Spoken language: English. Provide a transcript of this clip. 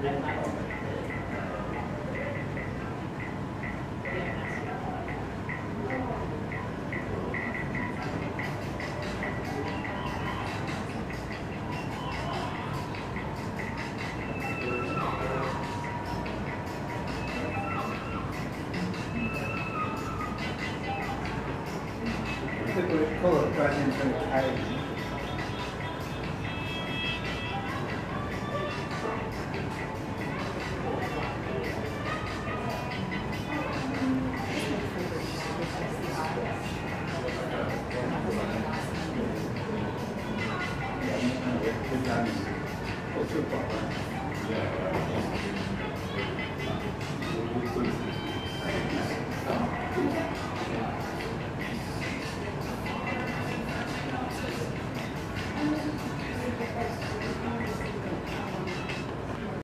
这个扣了，抓紧这个开。天堂里，我就保安。